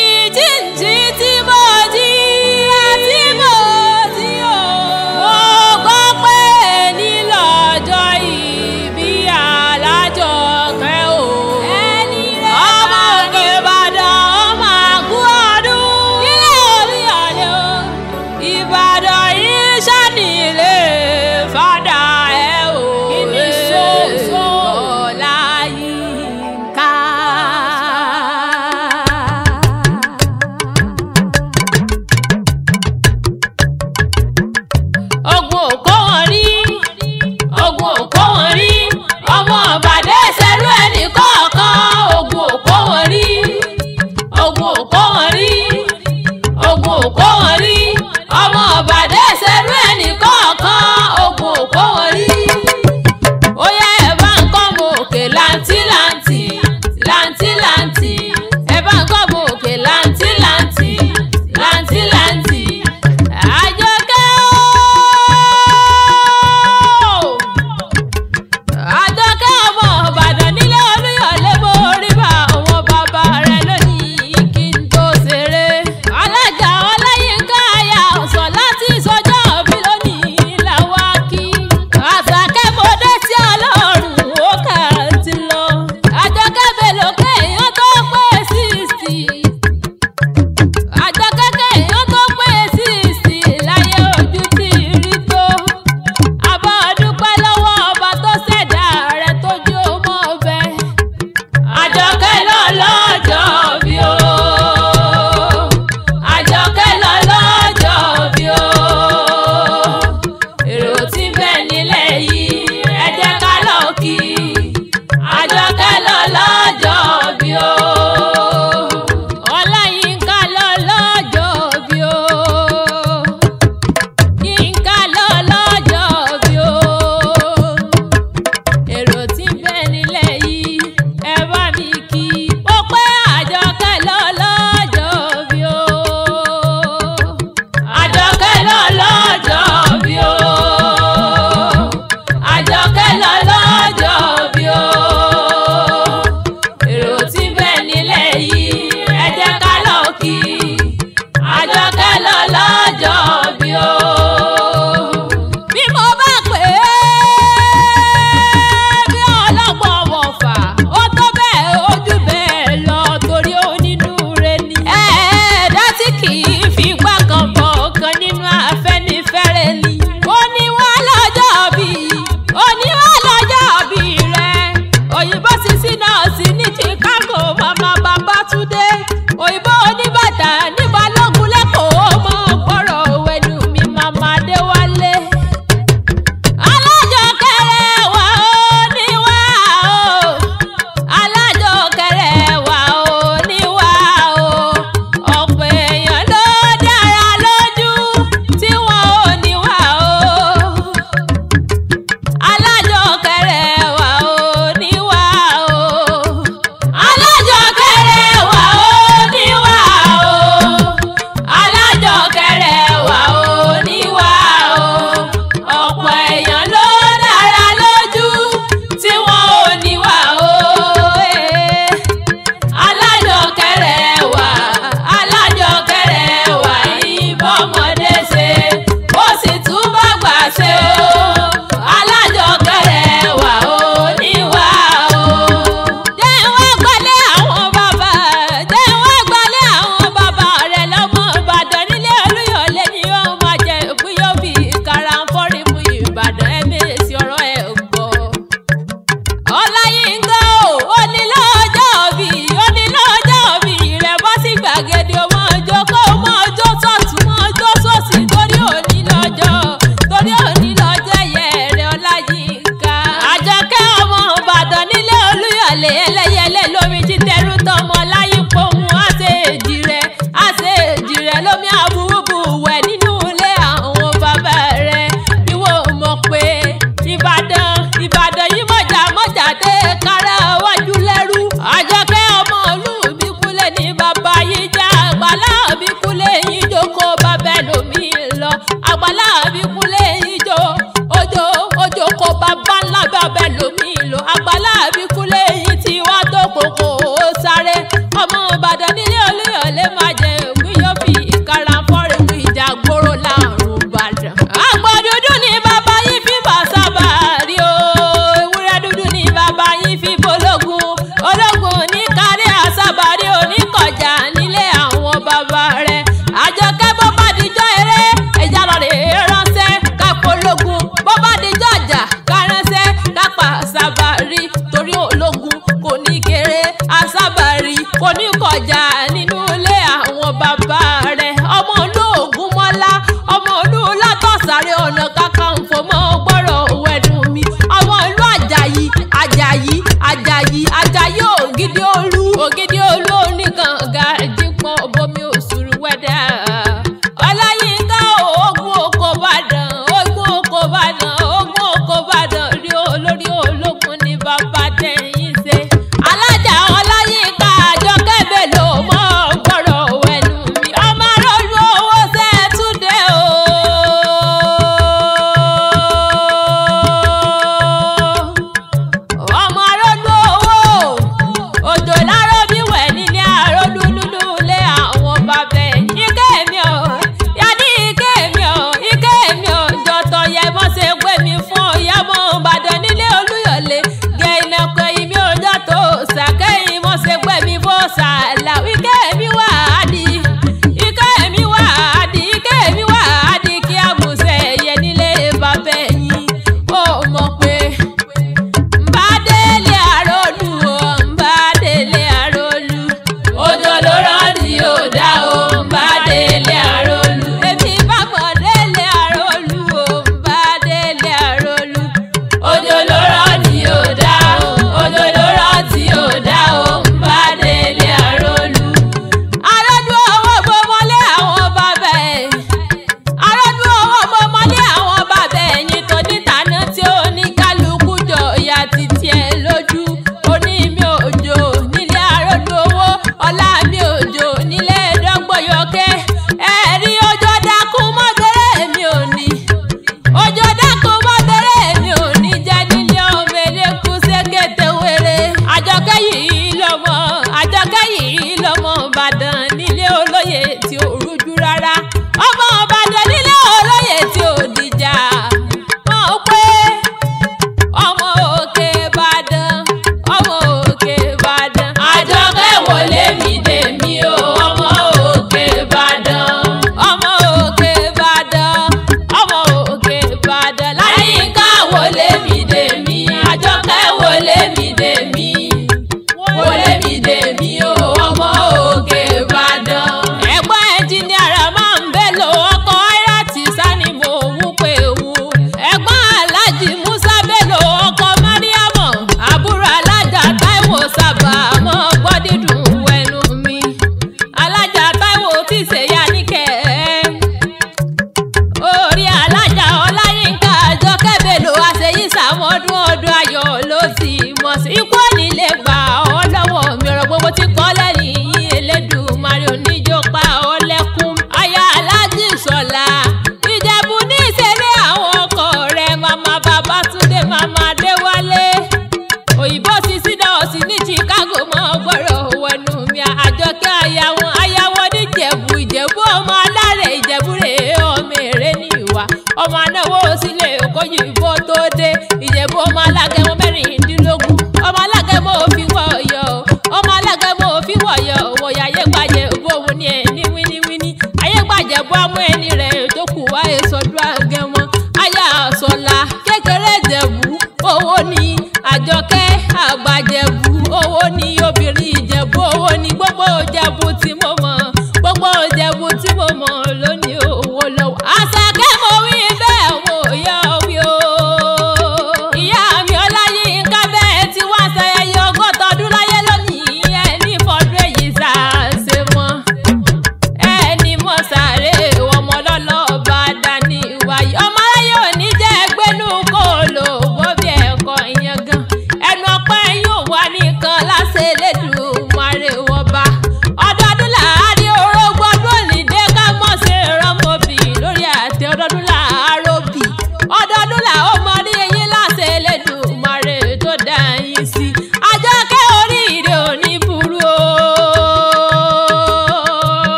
ìjíǹjí tí mo